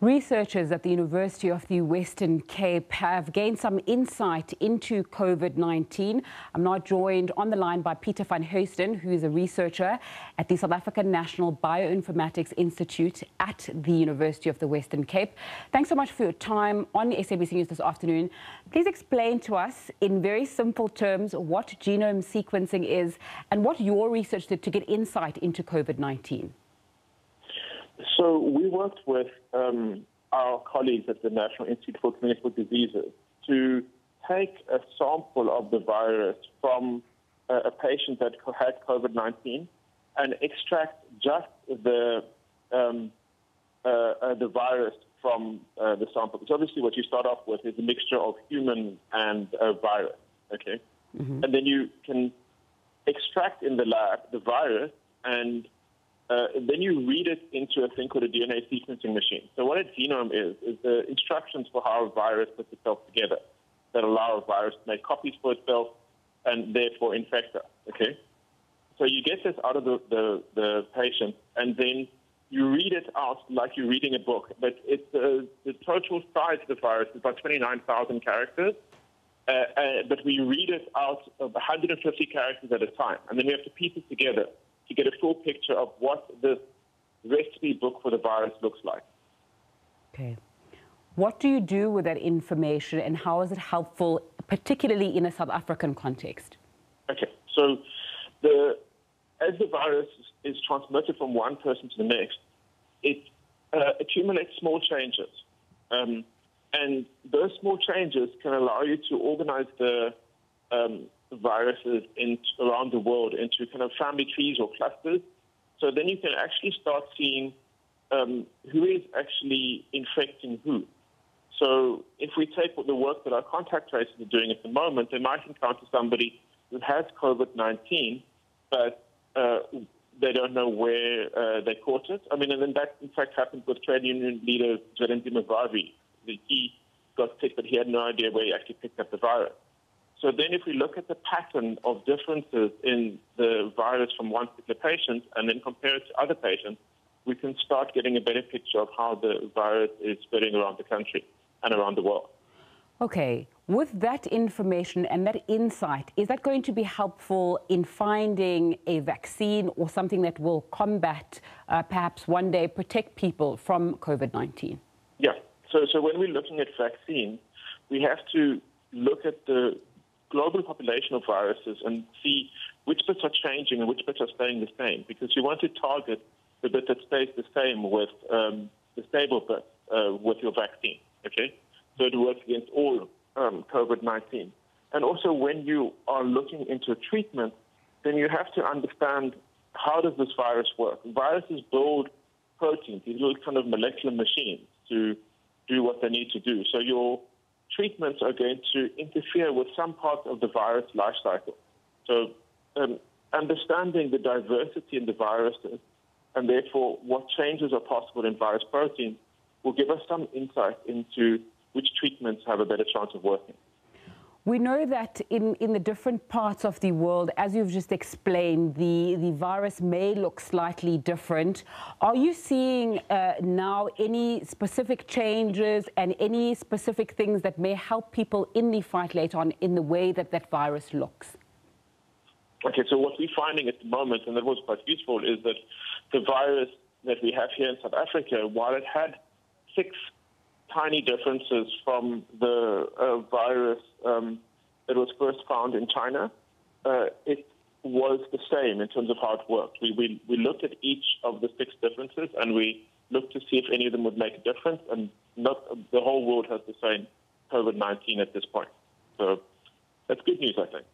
Researchers at the University of the Western Cape have gained some insight into COVID 19. I'm now joined on the line by Peter van Heusden, who is a researcher at the South African National Bioinformatics Institute at the University of the Western Cape. Thanks so much for your time on SABC News this afternoon. Please explain to us, in very simple terms, what genome sequencing is and what your research did to get insight into COVID 19. So we worked with um, our colleagues at the National Institute for Communicable Diseases to take a sample of the virus from uh, a patient that had COVID-19 and extract just the um, uh, uh, the virus from uh, the sample. Because obviously, what you start off with is a mixture of human and virus. Okay, mm-hmm. and then you can extract in the lab the virus and uh, then you read it into a thing called a DNA sequencing machine. So what a genome is, is the instructions for how a virus puts itself together that allow a virus to make copies for itself and therefore infect us, okay? So you get this out of the, the, the patient and then you read it out like you're reading a book, but it's, uh, the total size of the virus is about 29,000 characters. Uh, uh, but we read it out of 150 characters at a time, and then we have to piece it together to get a full picture of what this recipe book for the virus looks like. Okay. What do you do with that information and how is it helpful, particularly in a South African context? Okay, so the, as the virus is transmitted from one person to the next, it uh, accumulates small changes. Um, and those small changes can allow you to organize the um, viruses in, around the world into kind of family trees or clusters. So then you can actually start seeing um, who is actually infecting who. So if we take the work that our contact tracers are doing at the moment, they might encounter somebody who has COVID-19, but uh, they don't know where uh, they caught it. I mean, and then that in fact happened with trade union leader Zwelinzima Mavavi. He got sick, but he had no idea where he actually picked up the virus. So then if we look at the pattern of differences in the virus from one particular patient and then compare it to other patients, we can start getting a better picture of how the virus is spreading around the country and around the world. Okay, with that information and that insight, is that going to be helpful in finding a vaccine or something that will combat, uh, perhaps one day protect people from COVID 19? Yeah, so, so when we're looking at vaccines, we have to look at the global population of viruses and see which bits are changing and which bits are staying the same, because you want to target the bit that stays the same with um, the stable bit uh, with your vaccine. Okay, so it works against all um, COVID-19. And also, when you are looking into treatment, then you have to understand how does this virus work. Viruses build proteins, these little kind of molecular machines to do what they need to do. So your treatments are going to interfere with some parts of the virus life cycle. So, um, understanding the diversity in the viruses and therefore what changes are possible in virus proteins will give us some insight into which treatments have a better chance of working. We know that in, in the different parts of the world, as you've just explained, the, the virus may look slightly different. Are you seeing uh, now any specific changes and any specific things that may help people in the fight later on in the way that that virus looks? Okay, so what we're finding at the moment, and that was quite useful, is that the virus that we have here in South Africa, while it had six tiny differences from the uh, virus um, that was first found in China. Uh, it was the same in terms of how it worked. We, we, we looked at each of the six differences and we looked to see if any of them would make a difference, and not the whole world has the same COVID 19 at this point. So that's good news, I think.